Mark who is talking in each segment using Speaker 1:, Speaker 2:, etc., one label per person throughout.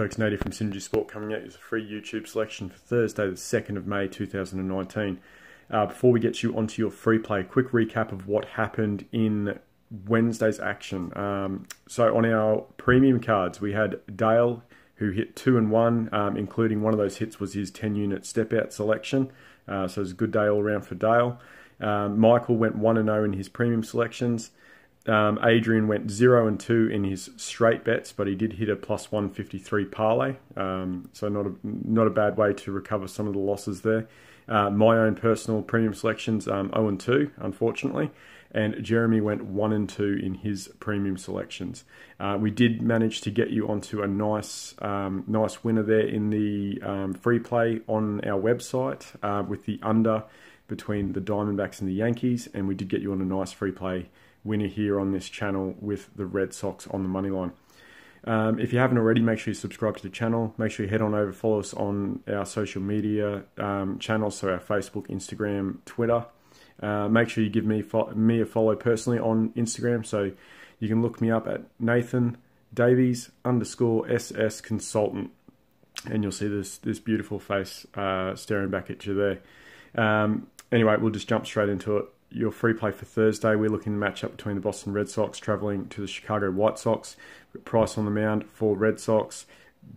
Speaker 1: folks, Nathan from Synergy Sport coming out with a free YouTube selection for Thursday, the 2nd of May 2019. Uh, before we get you onto your free play, quick recap of what happened in Wednesday's action. Um, so on our premium cards, we had Dale who hit two and one, um, including one of those hits was his 10 unit step out selection. Uh, so it was a good day all around for Dale. Um, Michael went 1 and 0 in his premium selections. Um, Adrian went 0 and 2 in his straight bets, but he did hit a plus 153 parlay. Um, so not a, not a bad way to recover some of the losses there. Uh, my own personal premium selections, um, 0 and 2, unfortunately. And Jeremy went 1 and 2 in his premium selections. Uh, we did manage to get you onto a nice um, nice winner there in the um, free play on our website uh, with the under between the Diamondbacks and the Yankees. And we did get you on a nice free play winner here on this channel with the Red Sox on the money line. Um, if you haven't already, make sure you subscribe to the channel. Make sure you head on over, follow us on our social media um, channels, so our Facebook, Instagram, Twitter. Uh, make sure you give me me a follow personally on Instagram, so you can look me up at Nathan Davies underscore SS Consultant, and you'll see this this beautiful face uh, staring back at you there. Um, anyway, we'll just jump straight into it your free play for Thursday. We're looking to match up between the Boston Red Sox traveling to the Chicago White Sox. Price on the mound for Red Sox.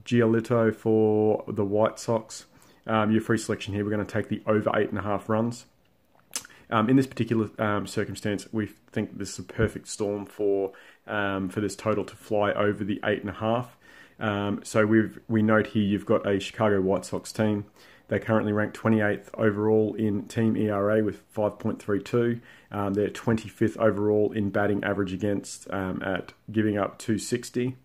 Speaker 1: Giolito for the White Sox. Um, your free selection here, we're going to take the over eight and a half runs. Um, in this particular um, circumstance, we think this is a perfect storm for um, for this total to fly over the eight and a half. Um, so we've we note here you've got a Chicago White Sox team. They're currently ranked 28th overall in team ERA with 5.32. Um, they're 25th overall in batting average against um, at giving up 260.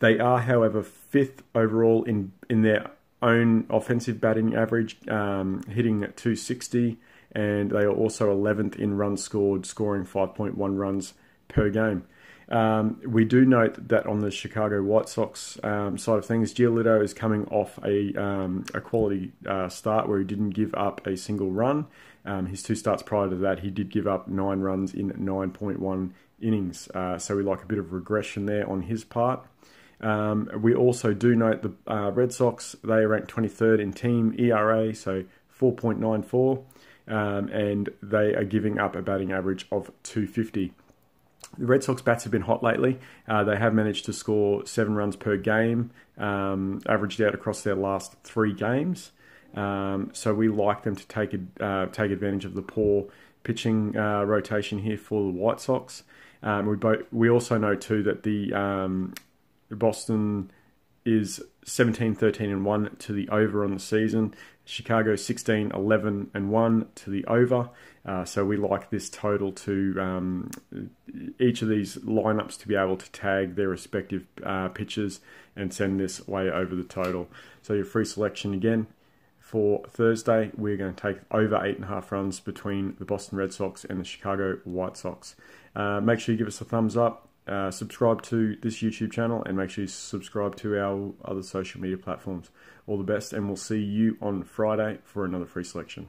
Speaker 1: They are, however, fifth overall in in their own offensive batting average, um, hitting at 260, and they are also 11th in runs scored, scoring 5.1 runs per game. Um, we do note that on the Chicago White Sox um, side of things, Giolito is coming off a, um, a quality uh, start where he didn't give up a single run. Um, his two starts prior to that, he did give up nine runs in 9.1 innings. Uh, so we like a bit of regression there on his part. Um, we also do note the uh, Red Sox, they ranked 23rd in team ERA, so 4.94, um, and they are giving up a batting average of 250. The Red Sox bats have been hot lately. Uh, they have managed to score seven runs per game, um, averaged out across their last three games. Um, so we like them to take uh, take advantage of the poor pitching uh, rotation here for the White Sox. Um, we both, we also know too that the um, Boston is 17 13 and 1 to the over on the season. Chicago 16 11 and 1 to the over. Uh, so we like this total to um, each of these lineups to be able to tag their respective uh, pitches and send this way over the total. So your free selection again for Thursday, we're going to take over eight and a half runs between the Boston Red Sox and the Chicago White Sox. Uh, make sure you give us a thumbs up. Uh, subscribe to this YouTube channel and make sure you subscribe to our other social media platforms. All the best, and we'll see you on Friday for another free selection.